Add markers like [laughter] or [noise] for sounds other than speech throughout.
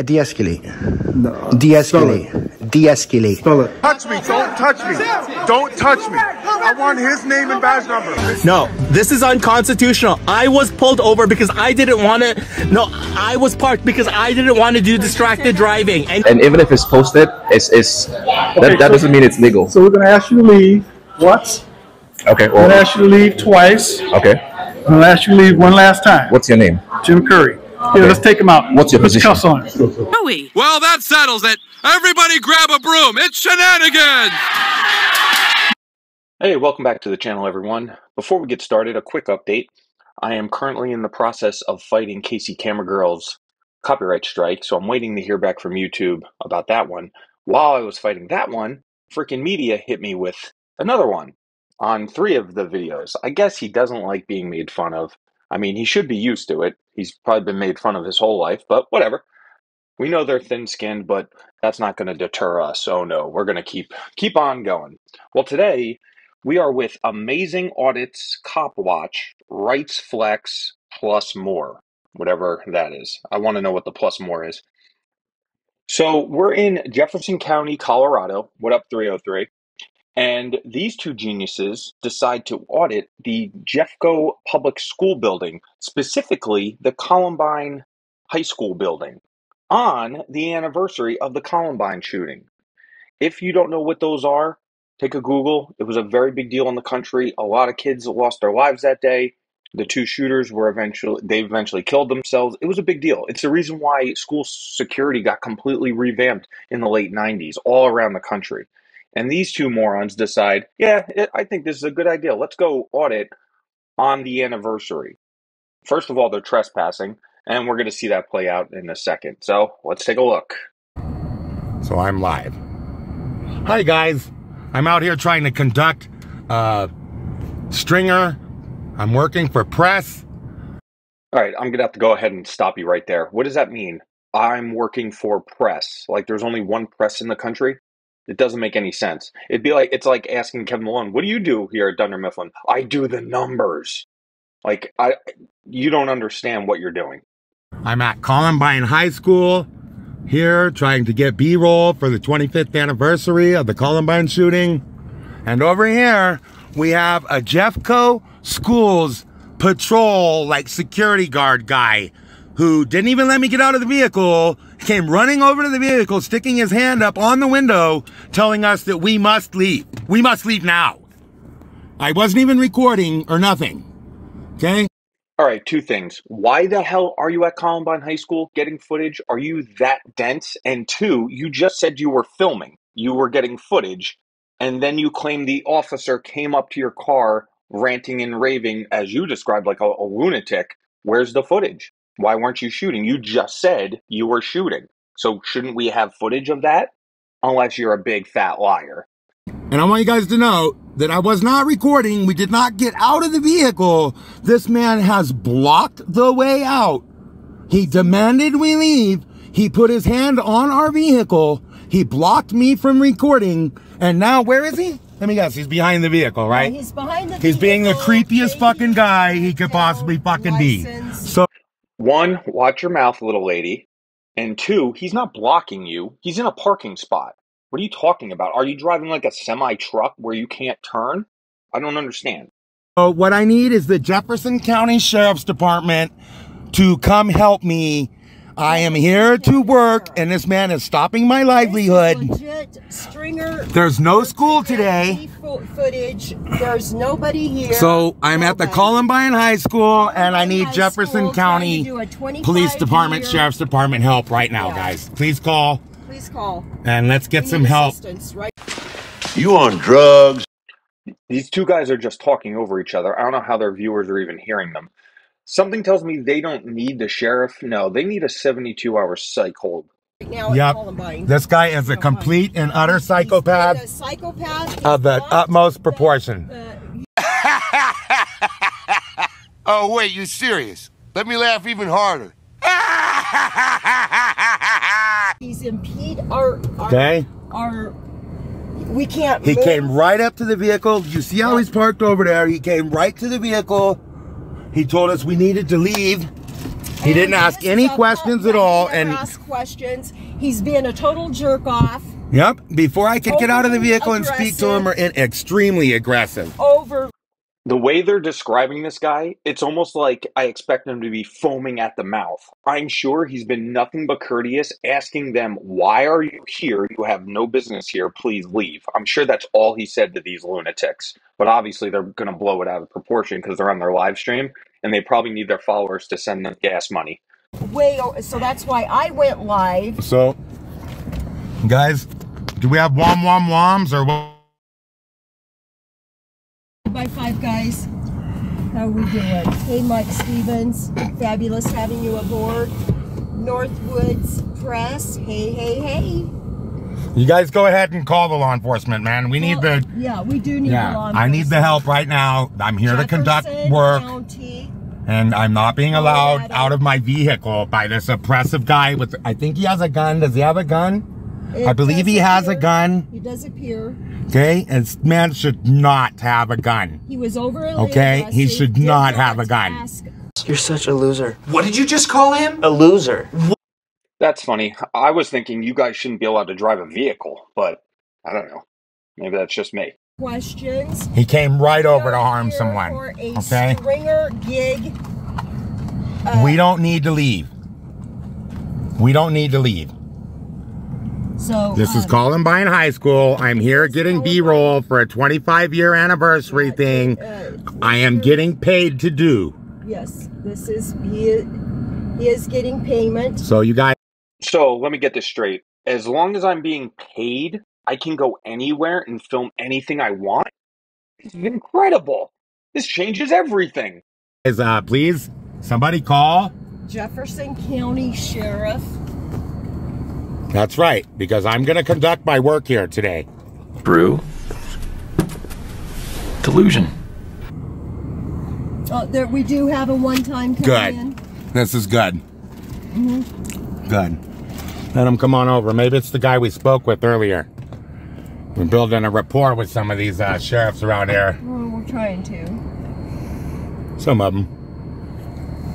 Uh, de-escalate. No. De-escalate. De-escalate. Spell it. Touch me. Don't touch me. Don't touch me. I want his name and badge number. No, this is unconstitutional. I was pulled over because I didn't want to. No, I was parked because I didn't want to do distracted driving. And and even if it's posted, it's, it's that, that doesn't mean it's legal. So we're gonna ask you to leave once. Okay, We're gonna ask you to leave twice. okay. I'm gonna ask you to leave one last time. What's your name? Jim Curry. Here, let's take him out. What's your Put position? cuffs on. Joey. Well, that settles it. Everybody grab a broom. It's shenanigans. Hey, welcome back to the channel, everyone. Before we get started, a quick update. I am currently in the process of fighting Casey Camera Girl's copyright strike, so I'm waiting to hear back from YouTube about that one. While I was fighting that one, freaking media hit me with another one on three of the videos. I guess he doesn't like being made fun of. I mean, he should be used to it. He's probably been made fun of his whole life, but whatever. We know they're thin-skinned, but that's not going to deter us. Oh no, we're going to keep keep on going. Well, today we are with Amazing Audits Cop Watch, Rights Flex, plus more, whatever that is. I want to know what the plus more is. So we're in Jefferson County, Colorado. What up, 303? And these two geniuses decide to audit the Jeffco Public School building, specifically the Columbine High School building, on the anniversary of the Columbine shooting. If you don't know what those are, take a Google. It was a very big deal in the country. A lot of kids lost their lives that day. The two shooters were eventually they eventually killed themselves. It was a big deal. It's the reason why school security got completely revamped in the late 90s all around the country. And these two morons decide, yeah, it, I think this is a good idea. Let's go audit on the anniversary. First of all, they're trespassing, and we're going to see that play out in a second. So let's take a look. So I'm live. Hi guys, I'm out here trying to conduct uh, Stringer. I'm working for press. All right, I'm going to have to go ahead and stop you right there. What does that mean? I'm working for press. Like there's only one press in the country? It doesn't make any sense. It'd be like it's like asking Kevin Malone, "What do you do here at Dunder Mifflin?" I do the numbers. Like I you don't understand what you're doing. I'm at Columbine High School here trying to get B-roll for the 25th anniversary of the Columbine shooting. And over here, we have a Jeffco Schools patrol, like security guard guy who didn't even let me get out of the vehicle, came running over to the vehicle, sticking his hand up on the window, telling us that we must leave. We must leave now. I wasn't even recording or nothing. Okay? All right, two things. Why the hell are you at Columbine High School getting footage? Are you that dense? And two, you just said you were filming. You were getting footage, and then you claim the officer came up to your car ranting and raving, as you described, like a, a lunatic. Where's the footage? Why weren't you shooting? You just said you were shooting. So shouldn't we have footage of that? Unless you're a big fat liar. And I want you guys to know that I was not recording. We did not get out of the vehicle. This man has blocked the way out. He demanded we leave. He put his hand on our vehicle. He blocked me from recording. And now, where is he? Let me guess. He's behind the vehicle, right? He's behind the He's being the creepiest fucking guy he could possibly fucking be. So One, watch your mouth, little lady. And two, he's not blocking you. He's in a parking spot. What are you talking about? Are you driving like a semi truck where you can't turn? I don't understand. What I need is the Jefferson County Sheriff's Department to come help me. I am here to work, and this man is stopping my livelihood. Legit stringer. There's no school today. Footage. There's nobody here. So I'm at the Columbine High School, and I need High Jefferson School County trying to do a 25 Police Department, year- Sheriff's Department help right now, Yeah. guys. Please call Please call. and let's get We some help. Right. You on drugs? These two guys are just talking over each other. I don't know how their viewers are even hearing them. Something tells me they don't need the sheriff. No, they need a 72 hour psych hold. Right now Yep. This guy is a complete and utter psychopath a psychopath. of the He's blocked utmost the- proportion. the- [laughs] Oh, wait, you serious? Let me laugh even harder. [laughs] He's impede our. our Okay? Our. We can't. He move. came right up to the vehicle. You see how he's parked over there? He came right to the vehicle. He told us we needed to leave. He didn't And ask any questions at all, and- asked questions. He's being a total jerk off. Yep. Before I could get out of the vehicle and speak to him, or in, extremely aggressive. Over. The way they're describing this guy, it's almost like I expect him to be foaming at the mouth. I'm sure he's been nothing but courteous, asking them, Why are you here? You have no business here. Please leave. I'm sure that's all he said to these lunatics. But obviously, they're going to blow it out of proportion because they're on their live stream and they probably need their followers to send them gas money. Way. So that's why I went live. So, guys, do we have wom wom woms or what? By five guys. How we doing? Hey, Mike Stevens. Fabulous having you aboard. Northwoods Press. Hey, hey, hey. You guys go ahead and call the law enforcement, man. We need the. Yeah, we do need the Yeah, law I need the help right now. I'm here to conduct work, County. and I'm not being allowed Colorado. out of my vehicle by this oppressive guy with. I think he has a gun. Does he have a gun? I believe does he has a gun. He does appear. Okay, and this man should not have a gun. He was overly Okay, he should did not have a gun. ask You're such a loser. What did you just call him? A loser. That's funny. I was thinking you guys shouldn't be allowed to drive a vehicle, but I don't know. Maybe that's just me. questions. He came right over to We're harm here someone. For a Okay, stringer gig. we uh, don't need to leave. We don't need to leave. So This is um, Columbine High School. I'm here getting B-roll for a 25 year anniversary thing. uh, I am getting paid to do. Yes, this is he. is- He is getting payment. So you guys. So let me get this straight. As long as I'm being paid, I can go anywhere and film anything I want. This is incredible. This changes everything. Is uh please somebody call. Jefferson County Sheriff. That's right, because I'm gonna conduct my work here today. Brew. Delusion. Oh, there we do have a one-time come Good. in. This is good. Mm -hmm. Good. Let him come on over. Maybe it's the guy we spoke with earlier. We're building a rapport with some of these uh, sheriffs around here. Oh, we're trying to. Some of them.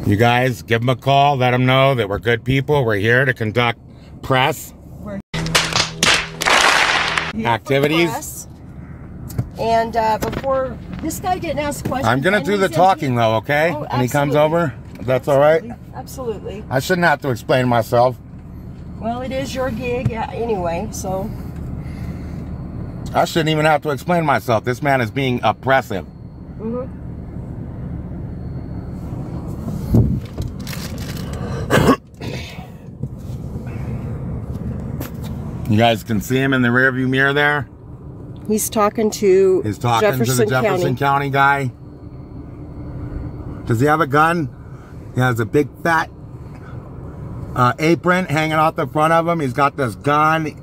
You guys, give them a call. Let them know that we're good people. We're here to conduct press We're activities. Press. And uh, before this guy didn't ask questions. I'm gonna do the in- talking though, okay? Oh, when he comes over, if that's all right. Absolutely. I shouldn't have to explain myself. Well, it is your gig yeah, anyway, so I shouldn't even have to explain myself. This man is being oppressive. mhm. You guys can see him in the rearview mirror there. he's talking to He's talking Jefferson, to the Jefferson County. County. guy. Does he have a gun? He has a big fat uh, apron hanging out the front of him. He's got this gun.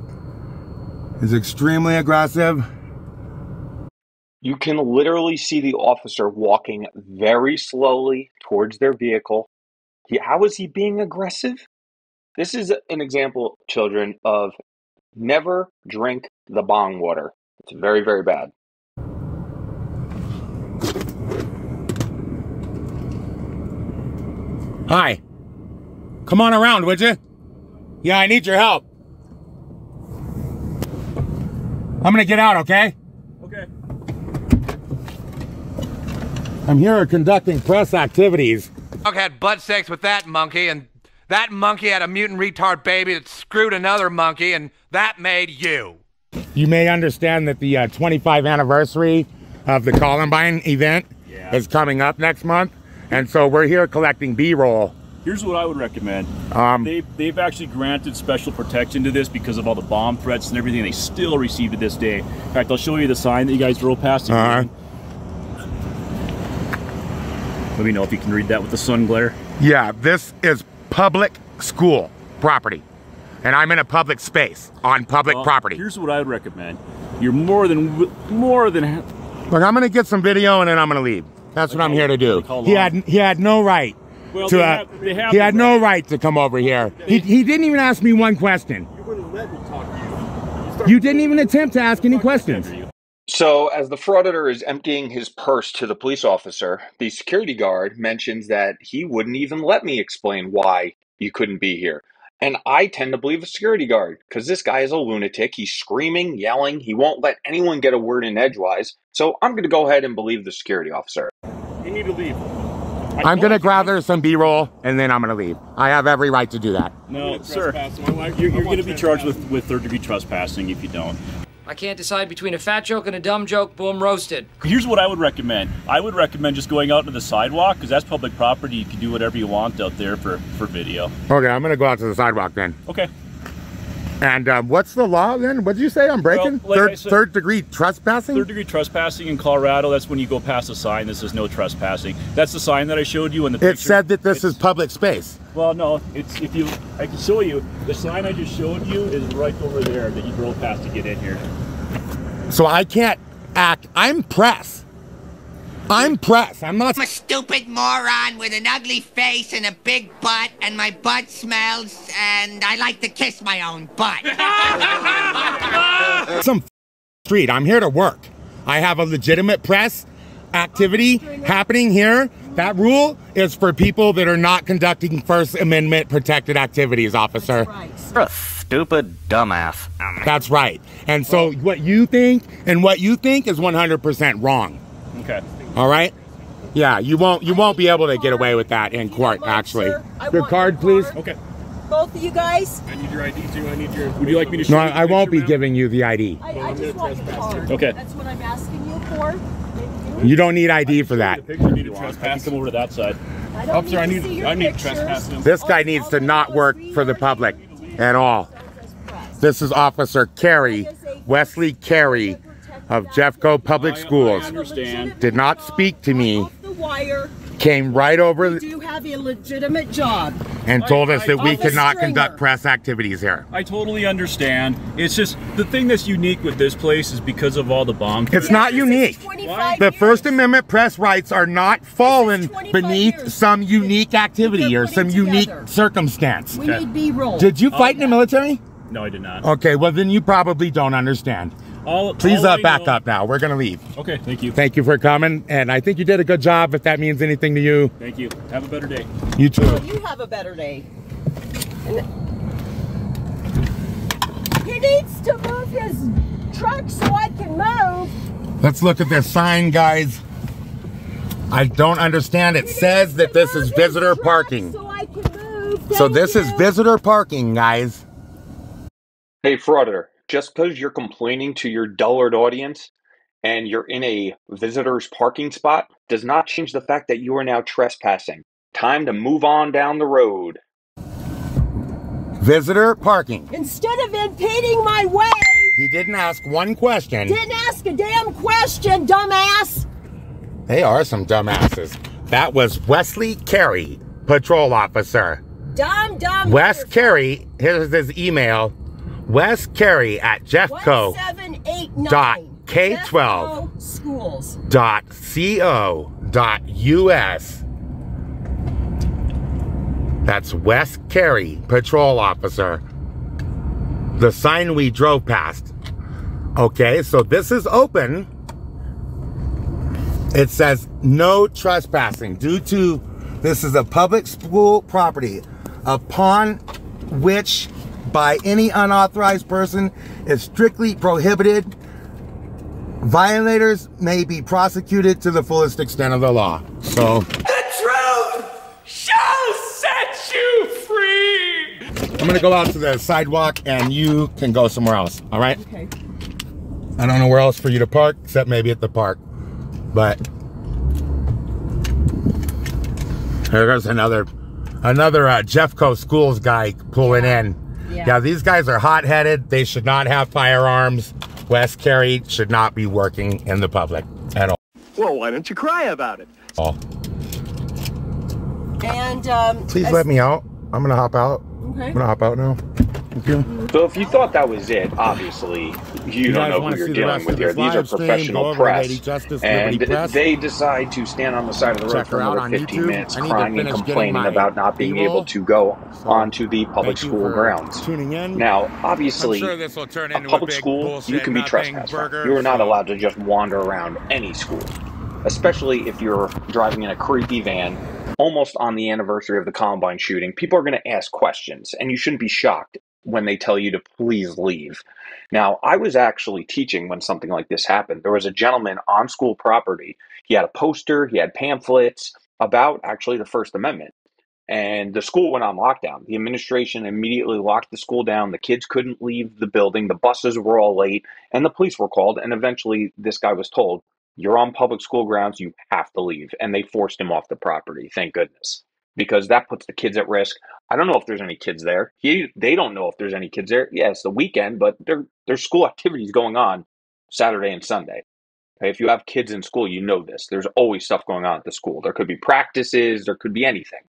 He's extremely aggressive. You can literally see the officer walking very slowly towards their vehicle. He, how is he being aggressive? This is an example, children, of never drink the bong water. It's very, very bad. Hi. Come on around, would you? Yeah, I need your help. I'm gonna get out, okay? Okay. I'm here conducting press activities. Dog had butt sex with that monkey, and that monkey had a mutant retard baby that screwed another monkey, and that made you. You may understand that the uh, 25 anniversary of the Columbine event is coming up next month, and so we're here collecting B-roll. Here's what I would recommend. Um, they, they've actually granted special protection to this because of all the bomb threats and everything they still receive to this day. In fact, I'll show you the sign that you guys drove past. Uh-huh. Let me know if you can read that with the sun glare. Yeah, this is public school property, and I'm in a public space on public Well, property. Here's what I would recommend. You're more than more than Look, I'm gonna get some video and then I'm gonna leave. That's what I'm here to do. He had he had no right Well, to. uh, have- have he had no right to come over here. He he didn't even ask me one question. You wouldn't let me talk to you. You didn't even attempt to ask any questions. So, as the frauditor is emptying his purse to the police officer, the security guard mentions that he wouldn't even let me explain why you couldn't be here. And I tend to believe the security guard because this guy is a lunatic. He's screaming, yelling. He won't let anyone get a word in edgewise. So, I'm going to go ahead and believe the security officer. You need to leave. I'm gonna gather some B-roll and then I'm gonna leave. I have every right to do that. No, sir. You're, you're going to be charged with, with third degree trespassing if you don't. I can't decide between a fat joke and a dumb joke. Boom, roasted. Here's what I would recommend. I would recommend just going out to the sidewalk because that's public property. You can do whatever you want out there for, for video. Okay, I'm gonna go out to the sidewalk then. Okay. And um, what's the law then? What did you say? I'm breaking Well, like third said- third degree trespassing. Third degree trespassing in Colorado, that's when you go past a sign that says no trespassing. That's the sign that I showed you in the It picture. said that this is public space. Well, no, it's if you, I can show you. The sign I just showed you is right over there that you drove past to get in here. So I can't act. I'm press. I'm press. I'm not. I'm a stupid moron with an ugly face and a big butt, and my butt smells, and I like to kiss my own butt. [laughs] some f- street. I'm here to work. I have a legitimate press activity happening here. That rule is for people that are not conducting First Amendment protected activities, officer. You're a stupid dumbass. That's right. And so what you think and what you think is 100% wrong. Okay. All right? Yeah, you won't you won't be able to get away with that in court actually. Your card, please. Okay. Both of you guys? I need your ID too. I need your. Would you like me to show No, you I won't be giving you the ID. I, I just want your card. Okay. That's what I'm asking you for. You don't need ID for that. Picture you need to trespass. Come over to that side. I Officer, I need to need see your I need pictures. trespass. This guy needs to not work for the public at all. This is Officer Carey, Wesley Carey of Jeffco Public Schools. understand. Did not speak to me, The wire. came right over You do have a legitimate job. and told us that we Officer could not Stringer. conduct press activities here. I totally understand. It's just the thing that's unique with this place is because of all the bomb. It's not unique. The First Amendment press rights are not fallen beneath some unique activity or some unique circumstance. We need B-roll. Did you oh, fight in the military? No, I did not. Okay, well then you probably don't understand. All, Please all uh, back know- up now. We're gonna leave. Okay, thank you. Thank you for coming, and I think you did a good job. If that means anything to you, Thank you. Have a better day. you too. You have a better day. He needs to move his truck so I can move. Let's look at this sign, guys. I don't understand. It says that this is visitor parking. So I can move. So Thank this is visitor parking, guys. Hey, frauditor, just because you're complaining to your dullard audience and you're in a visitor's parking spot does not change the fact that you are now trespassing. Time to move on down the road. Visitor parking. Instead of impeding my way, He didn't ask one question. didn't ask a damn question, dumbass. They are some dumbasses. That was Wesley Carey, patrol officer. Dumb, dumb. Wes Carey, here's his email. Wes Carey at Jeffco dot K12 Schools. dot co dot us. That's Wes Carey, patrol officer. The sign we drove past. Okay, so this is open. It says no trespassing due to this is a public school property upon which by any unauthorized person is strictly prohibited. Violators may be prosecuted to the fullest extent of the law. So The truth shall set you free. I'm gonna go out to the sidewalk and you can go somewhere else. All right? Okay. I don't know where else for you to park except maybe at the park. But here goes another another uh, Jeffco schools guy pulling in. Yeah. Yeah, these guys are hot-headed. They should not have firearms. Wes Carey should not be working in the public at all. Well, why don't you cry about it? all. And um, Please let me out. I'm gonna hop out. Okay. I'm gonna hop out now. Thank you. So if you thought that was it, obviously you, You don't know who you're see the dealing with of here. These are live stream, go professional press, Justice and Press. they decide to stand on the side of the road Check for her another 15 YouTube. minutes, I need to crying and complaining about not being able to go onto the public school grounds. tuning in. Now, obviously, sure turn a into a public big school, you can be trespassed. You are not allowed to just wander around any school, especially if you're driving in a creepy van almost on the anniversary of the Columbine shooting. People are going to ask questions, and you shouldn't be shocked when they tell you to please leave. Now, I was actually teaching when something like this happened. There was a gentleman on school property. He had a poster, he had pamphlets about actually the First Amendment. And the school went on lockdown. The administration immediately locked the school down. The kids couldn't leave the building. The buses were all late, and the police were called. And eventually, this guy was told, You're on public school grounds. You have to leave. And they forced him off the property. Thank goodness. Because that puts the kids at risk. I don't know if there's any kids there. He, they don't know if there's any kids there. Yeah, it's the weekend, but there, there's school activities going on Saturday and Sunday. Okay, If you have kids in school, you know this. There's always stuff going on at the school. There could be practices, there could be anything.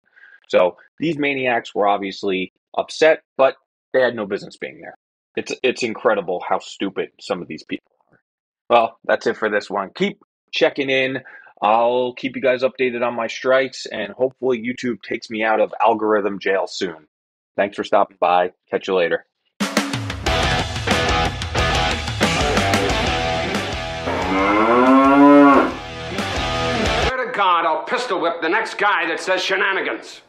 So these maniacs were obviously upset, but they had no business being there. It's it's incredible how stupid some of these people are. Well, that's it for this one. Keep checking in. I'll keep you guys updated on my strikes, and hopefully YouTube takes me out of algorithm jail soon. Thanks for stopping by. Catch you later. Swear to God, I'll pistol whip the next guy that says shenanigans.